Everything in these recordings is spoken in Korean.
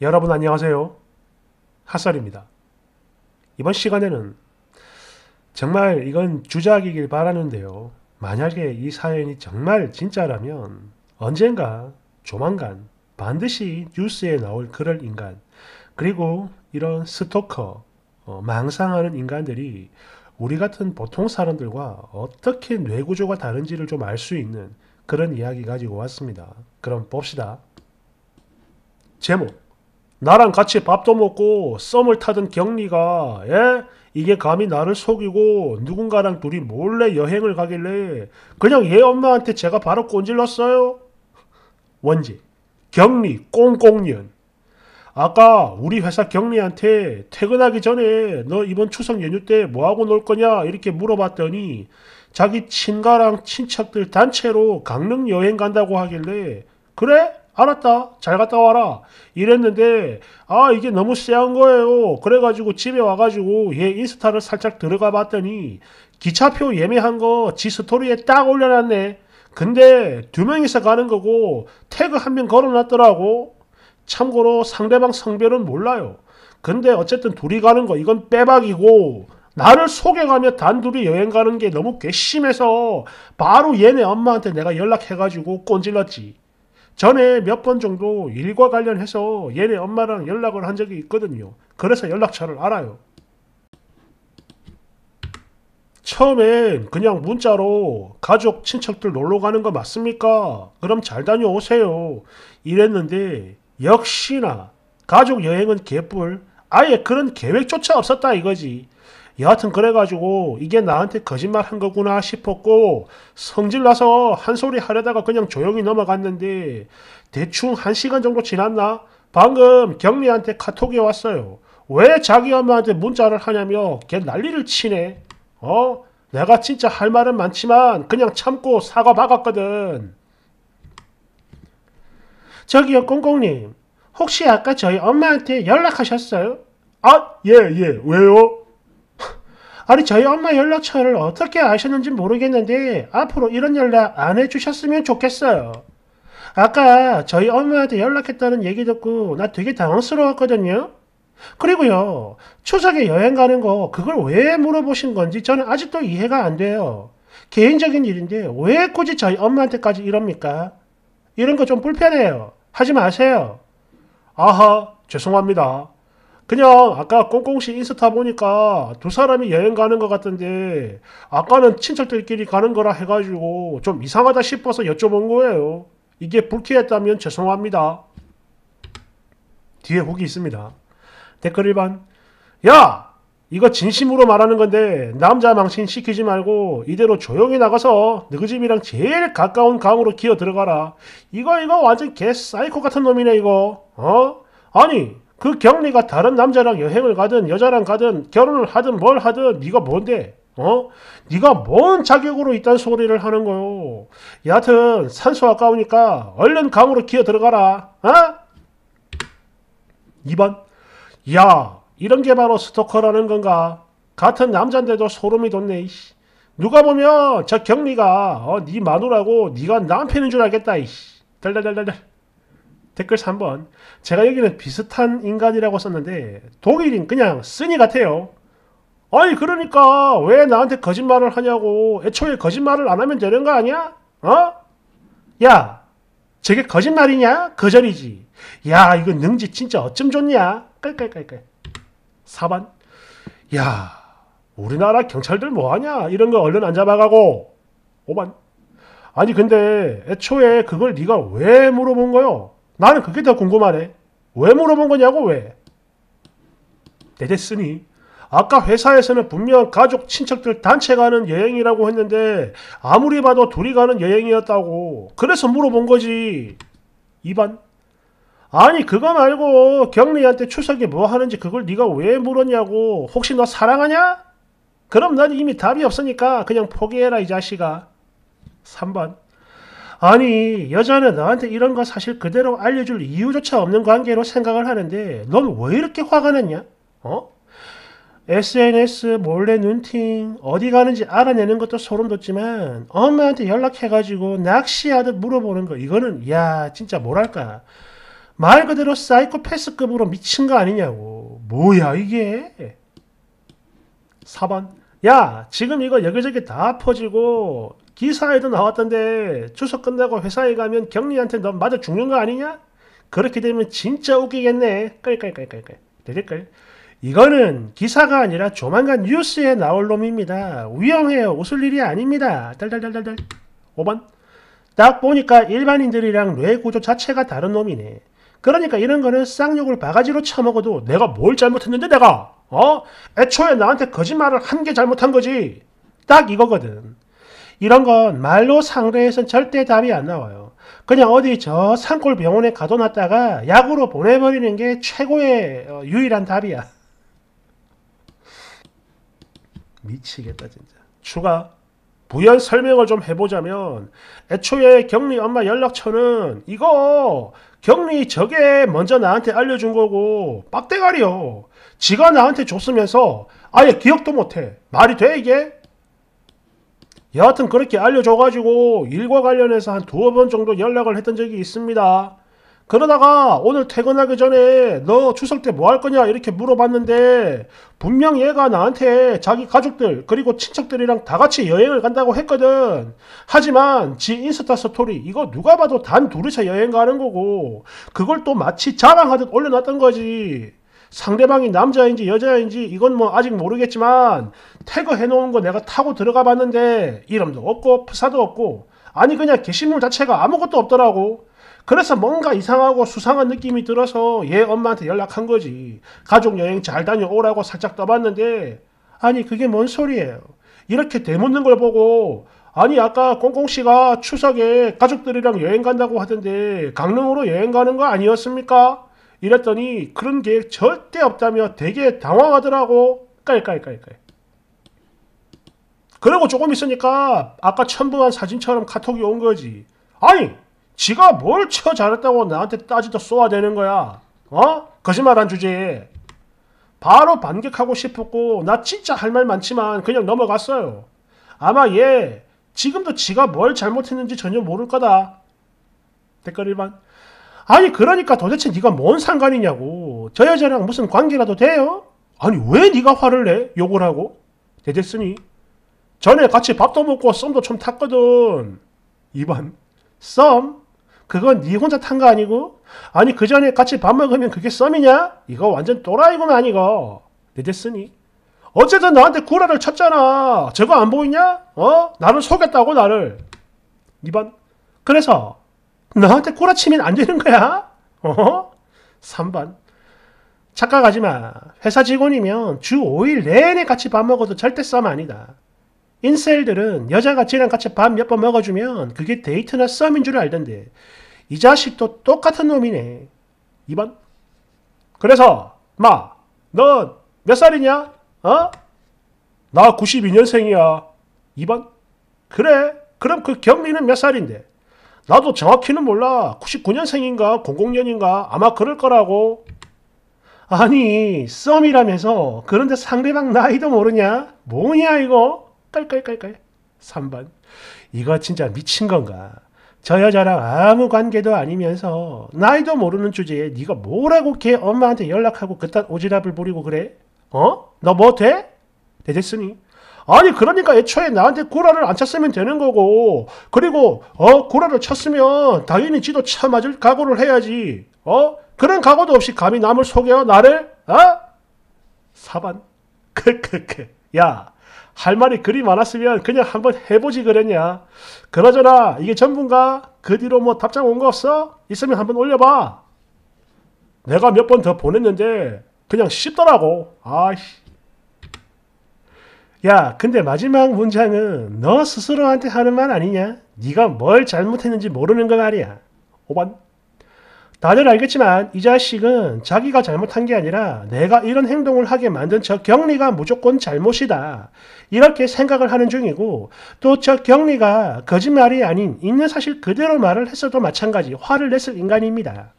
여러분 안녕하세요. 핫설입니다. 이번 시간에는 정말 이건 주작이길 바라는데요. 만약에 이 사연이 정말 진짜라면 언젠가 조만간 반드시 뉴스에 나올 그럴 인간 그리고 이런 스토커 어, 망상하는 인간들이 우리 같은 보통 사람들과 어떻게 뇌구조가 다른지를 좀 알 수 있는 그런 이야기 가지고 왔습니다. 그럼 봅시다. 제목 나랑 같이 밥도 먹고 썸을 타던 경리가 예? 이게 감히 나를 속이고 누군가랑 둘이 몰래 여행을 가길래 그냥 얘 엄마한테 제가 바로 꼰질렀어요. 원지 경리 꽁꽁년 아까 우리 회사 경리한테 퇴근하기 전에 너 이번 추석 연휴 때 뭐하고 놀 거냐 이렇게 물어봤더니 자기 친가랑 친척들 단체로 강릉 여행 간다고 하길래 그래? 알았다. 잘 갔다 와라. 이랬는데 아 이게 너무 쎄한 거예요. 그래가지고 집에 와가지고 얘 인스타를 살짝 들어가 봤더니 기차표 예매한 거 지 스토리에 딱 올려놨네. 근데 두 명이서 가는 거고 태그 한 명 걸어놨더라고. 참고로 상대방 성별은 몰라요. 근데 어쨌든 둘이 가는 거 이건 빼박이고 나를 속여가며 단둘이 여행 가는 게 너무 괘씸해서 바로 얘네 엄마한테 내가 연락해가지고 꼰질렀지. 전에 몇 번 정도 일과 관련해서 얘네 엄마랑 연락을 한 적이 있거든요. 그래서 연락처를 알아요. 처음엔 그냥 문자로 가족, 친척들 놀러 가는 거 맞습니까? 그럼 잘 다녀오세요. 이랬는데 역시나 가족 여행은 개뿔. 아예 그런 계획조차 없었다 이거지. 여하튼 그래가지고 이게 나한테 거짓말 한 거구나 싶었고 성질나서 한 소리 하려다가 그냥 조용히 넘어갔는데 대충 한 시간 정도 지났나? 방금 경리한테 카톡이 왔어요. 왜 자기 엄마한테 문자를 하냐며 걔 난리를 치네. 어? 내가 진짜 할 말은 많지만 그냥 참고 사과 박았거든. 저기요 꽁꽁님 혹시 아까 저희 엄마한테 연락하셨어요? 아, 예, 예. 왜요? 아니 저희 엄마 연락처를 어떻게 아셨는지 모르겠는데 앞으로 이런 연락 안 해주셨으면 좋겠어요. 아까 저희 엄마한테 연락했다는 얘기 듣고 나 되게 당황스러웠거든요. 그리고요 추석에 여행 가는 거 그걸 왜 물어보신 건지 저는 아직도 이해가 안 돼요. 개인적인 일인데 왜 굳이 저희 엄마한테까지 이럽니까? 이런 거 좀 불편해요. 하지 마세요. 아하, 죄송합니다. 그냥 아까 꽁꽁씨 인스타 보니까 두 사람이 여행 가는 것 같던데 아까는 친척들끼리 가는 거라 해가지고 좀 이상하다 싶어서 여쭤본 거예요. 이게 불쾌했다면 죄송합니다. 뒤에 후기 있습니다. 댓글 1번 야! 이거 진심으로 말하는 건데 남자 망신 시키지 말고 이대로 조용히 나가서 너희 집이랑 제일 가까운 강으로 기어 들어가라. 이거 이거 완전 개 사이코 같은 놈이네 이거. 어? 아니 그 경리가 다른 남자랑 여행을 가든 여자랑 가든 결혼을 하든 뭘 하든 네가 뭔데? 어? 네가 뭔 자격으로 이딴 소리를 하는 거요? 여하튼 산소 아까우니까 얼른 강으로 기어 들어가라. 어? 2번 야 이런 게 바로 스토커라는 건가? 같은 남잔데도 소름이 돋네. 이씨. 누가 보면 저 경리가 어, 네 마누라고 네가 남편인 줄 알겠다. 이씨. 달달달달달. 댓글 3번. 제가 여기는 비슷한 인간이라고 썼는데 독일인 그냥 쓰니 같아요. 아니 그러니까 왜 나한테 거짓말을 하냐고 애초에 거짓말을 안 하면 되는 거 아니야? 어? 야 저게 거짓말이냐? 거절이지. 야 이거 능지 진짜 어쩜 좋냐? 깔깔깔깔. 4번. 야 우리나라 경찰들 뭐하냐? 이런 거 얼른 안 잡아가고. 5번. 아니 근데 애초에 그걸 네가 왜 물어본 거요? 나는 그게 더 궁금하네. 왜 물어본 거냐고 왜? 대됐으니 아까 회사에서는 분명 가족 친척들 단체 가는 여행이라고 했는데 아무리 봐도 둘이 가는 여행이었다고 그래서 물어본 거지 2번 아니 그거 말고 경리한테 추석에 뭐 하는지 그걸 네가 왜 물었냐고 혹시 너 사랑하냐? 그럼 난 이미 답이 없으니까 그냥 포기해라 이 자식아 3번 아니 여자는 너한테 이런 거 사실 그대로 알려줄 이유조차 없는 관계로 생각을 하는데 넌 왜 이렇게 화가 났냐? 어? SNS 몰래 눈팅 어디 가는지 알아내는 것도 소름 돋지만 엄마한테 연락해가지고 낚시하듯 물어보는 거 이거는 야 진짜 뭐랄까 말 그대로 사이코패스급으로 미친 거 아니냐고. 뭐야 이게? 4번. 야, 지금 이거 여기저기 다 퍼지고 기사에도 나왔던데 추석 끝나고 회사에 가면 경리한테 너 맞아 죽는 거 아니냐? 그렇게 되면 진짜 웃기겠네. 깔깔깔깔깔. 될걸? 이거는 기사가 아니라 조만간 뉴스에 나올 놈입니다. 위험해요. 웃을 일이 아닙니다. 달달달달달. 5번. 딱 보니까 일반인들이랑 뇌 구조 자체가 다른 놈이네. 그러니까 이런 거는 쌍욕을 바가지로 쳐먹어도 내가 뭘 잘못했는데 내가 어? 애초에 나한테 거짓말을 한 게 잘못한 거지. 딱 이거거든. 이런 건 말로 상대해선 절대 답이 안 나와요. 그냥 어디 저 산골 병원에 가둬놨다가 약으로 보내버리는 게 최고의 어, 유일한 답이야. 미치겠다 진짜. 추가 부연 설명을 좀 해보자면 애초에 경리 엄마 연락처는 이거 경리 저게 먼저 나한테 알려준 거고 빡대가리요. 지가 나한테 줬으면서 아예 기억도 못해. 말이 돼 이게? 여하튼 그렇게 알려줘가지고 일과 관련해서 한 두어 번 정도 연락을 했던 적이 있습니다. 그러다가 오늘 퇴근하기 전에 너 추석 때 뭐 할 거냐 이렇게 물어봤는데 분명 얘가 나한테 자기 가족들 그리고 친척들이랑 다 같이 여행을 간다고 했거든. 하지만 지 인스타 스토리 이거 누가 봐도 단 둘이서 여행 가는 거고 그걸 또 마치 자랑하듯 올려놨던 거지. 상대방이 남자인지 여자인지 이건 뭐 아직 모르겠지만 태그 해놓은 거 내가 타고 들어가 봤는데 이름도 없고 프사도 없고 아니 그냥 게시물 자체가 아무것도 없더라고. 그래서 뭔가 이상하고 수상한 느낌이 들어서 얘 엄마한테 연락한 거지. 가족 여행 잘 다녀오라고 살짝 떠봤는데 아니 그게 뭔 소리예요. 이렇게 대묻는 걸 보고 아니 아까 꽁꽁씨가 추석에 가족들이랑 여행 간다고 하던데 강릉으로 여행 가는 거 아니었습니까? 이랬더니 그런 계획 절대 없다며 되게 당황하더라고. 깔깔깔깔. 그리고 조금 있으니까 아까 첨부한 사진처럼 카톡이 온 거지. 아니 지가 뭘쳐 잘했다고 나한테 따지다 쏘아대는 거야. 어? 거짓말한 주제에. 바로 반격하고 싶었고 나 진짜 할 말 많지만 그냥 넘어갔어요. 아마 얘 지금도 지가 뭘 잘못했는지 전혀 모를 거다. 댓글 1번. 아니 그러니까 도대체 네가 뭔 상관이냐고. 저 여자랑 무슨 관계라도 돼요? 아니 왜 네가 화를 내? 욕을 하고. 대됐으니. 전에 같이 밥도 먹고 썸도 좀 탔거든. 2번. 썸? 그건 네 혼자 탄 거 아니고? 아니 그 전에 같이 밥 먹으면 그게 썸이냐? 이거 완전 또라이구만 이거. 내됐으니. 어쨌든 나한테 구라를 쳤잖아. 저거 안 보이냐? 어? 나를 속였다고 나를. 2번. 그래서 나한테 구라치면 안 되는 거야? 어? 3번. 착각하지 마. 회사 직원이면 주 5일 내내 같이 밥 먹어도 절대 썸 아니다. 인셀들은 여자가 쟤랑 같이 밥 몇 번 먹어주면 그게 데이트나 썸인 줄 알던데 이 자식도 똑같은 놈이네. 2번. 그래서 마, 너몇 살이냐? 어? 나 92년생이야. 2번. 그래. 그럼 그 경리는 몇 살인데? 나도 정확히는 몰라. 99년생인가 00년인가 아마 그럴 거라고. 아니 썸이라면서 그런데 상대방 나이도 모르냐? 뭐냐 이거? 깔깔깔깔. 3번. 이거 진짜 미친 건가? 저 여자랑 아무 관계도 아니면서 나이도 모르는 주제에 네가 뭐라고 걔 엄마한테 연락하고 그딴 오지랖을 부리고 그래? 어? 너 뭐 돼? 대됐으니. 아니 그러니까 애초에 나한테 구라를 안 쳤으면 되는 거고. 그리고 어 구라를 쳤으면 당연히 지도 쳐맞을 각오를 해야지. 어? 그런 각오도 없이 감히 남을 속여 나를? 어? 4번 크크크. 야 할 말이 그리 많았으면 그냥 한번 해보지 그랬냐? 그러잖아 이게 전부인가? 그 뒤로 뭐 답장 온 거 없어? 있으면 한번 올려봐. 내가 몇 번 더 보냈는데 그냥 씹더라고. 아이씨 야, 근데 마지막 문장은 너 스스로한테 하는 말 아니냐? 네가 뭘 잘못했는지 모르는 거 말이야. 5번. 다들 알겠지만 이 자식은 자기가 잘못한 게 아니라 내가 이런 행동을 하게 만든 저 경리가 무조건 잘못이다. 이렇게 생각을 하는 중이고 또저 경리가 거짓말이 아닌 있는 사실 그대로 말을 했어도 마찬가지 화를 냈을 인간입니다.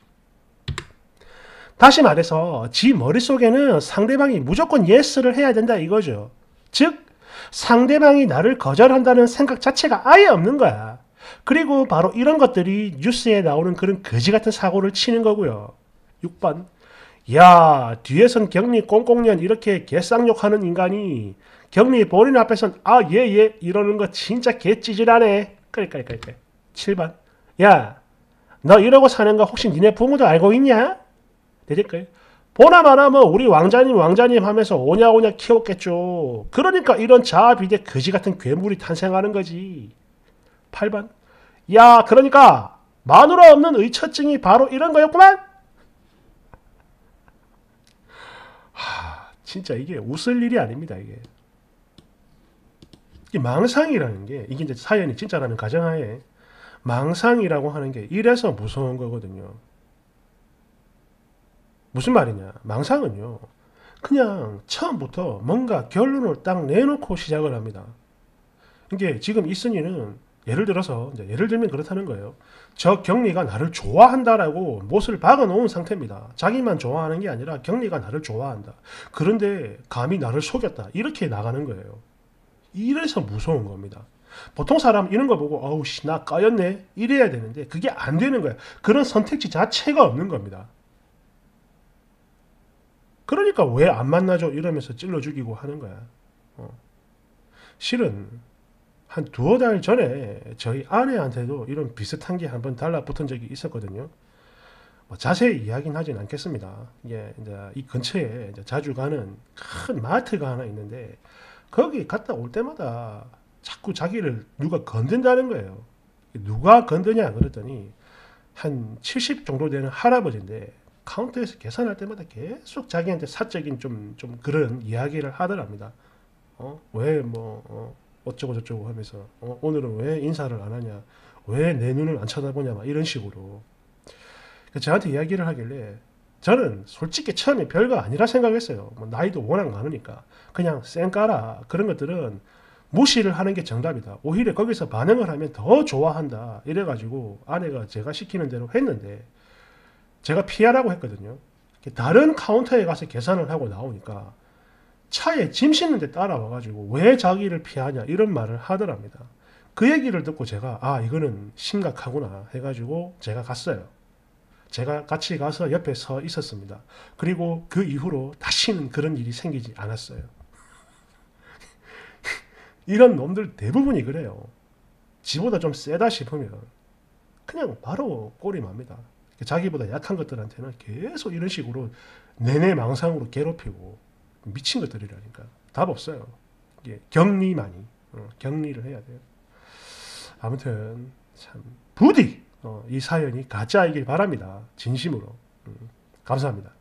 다시 말해서 지 머릿속에는 상대방이 무조건 예스를 해야 된다 이거죠. 즉 상대방이 나를 거절한다는 생각 자체가 아예 없는 거야. 그리고 바로 이런 것들이 뉴스에 나오는 그런 거지 같은 사고를 치는 거고요. 6번. 야, 뒤에선 격리 꽁꽁년 이렇게 개쌍욕하는 인간이 격리 본인 앞에선 아, 예, 예, 이러는 거 진짜 개찌질하네. 그러니까, 그러니까. 7번. 야, 너 이러고 사는 거 혹시 니네 부모도 알고 있냐? 내릴까요? 보나마나 뭐 우리 왕자님 왕자님 하면서 오냐오냐 키웠겠죠. 그러니까 이런 자아비대 거지 같은 괴물이 탄생하는 거지. 8번. 야, 그러니까 마누라 없는 의처증이 바로 이런 거였구만. 하, 진짜 이게 웃을 일이 아닙니다, 이게. 이 망상이라는 게 이게 이제 사연이 진짜라는 가정하에 망상이라고 하는 게 이래서 무서운 거거든요. 무슨 말이냐? 망상은요. 그냥 처음부터 뭔가 결론을 딱 내놓고 시작을 합니다. 이게 지금 이순이는 예를 들어서 예를 들면 그렇다는 거예요. 저 경리가 나를 좋아한다라고 못을 박아 놓은 상태입니다. 자기만 좋아하는 게 아니라 경리가 나를 좋아한다. 그런데 감히 나를 속였다. 이렇게 나가는 거예요. 이래서 무서운 겁니다. 보통 사람 이런 거 보고 어우 씨나 까였네 이래야 되는데 그게 안 되는 거야. 그런 선택지 자체가 없는 겁니다. 그러니까 왜 안 만나죠 이러면서 찔러 죽이고 하는 거야. 어. 실은 한 두어 달 전에 저희 아내한테도 이런 비슷한 게 한번 달라붙은 적이 있었거든요. 뭐 자세히 이야기는 하진 않겠습니다. 이게 이제 이 근처에 이제 자주 가는 큰 마트가 하나 있는데 거기 갔다 올 때마다 자꾸 자기를 누가 건든다는 거예요. 누가 건드냐 그랬더니 한 70 정도 되는 할아버지인데 카운터에서 계산할 때마다 계속 자기한테 사적인 좀, 좀 그런 이야기를 하더랍니다. 어? 왜 뭐, 어, 어쩌고 저쩌고 하면서, 어, 오늘은 왜 인사를 안 하냐? 왜 내 눈을 안 쳐다보냐? 막 이런 식으로. 저한테 이야기를 하길래 저는 솔직히 처음에 별거 아니라 생각했어요. 뭐 나이도 워낙 많으니까. 그냥 쌩 까라. 그런 것들은 무시를 하는 게 정답이다. 오히려 거기서 반응을 하면 더 좋아한다. 이래가지고 아내가 제가 시키는 대로 했는데 제가 피하라고 했거든요. 다른 카운터에 가서 계산을 하고 나오니까 차에 짐 싣는데 따라와가지고 왜 자기를 피하냐 이런 말을 하더랍니다. 그 얘기를 듣고 제가 아 이거는 심각하구나 해가지고 제가 갔어요. 제가 같이 가서 옆에 서 있었습니다. 그리고 그 이후로 다시는 그런 일이 생기지 않았어요. 이런 놈들 대부분이 그래요. 지보다 좀 세다 싶으면 그냥 바로 꼬리 맙니다. 자기보다 약한 것들한테는 계속 이런 식으로 내내 망상으로 괴롭히고 미친 것들이라니까 답 없어요. 예, 격리만이 어, 격리를 해야 돼요. 아무튼 참 부디 어, 이 사연이 가짜이길 바랍니다. 진심으로 음, 감사합니다.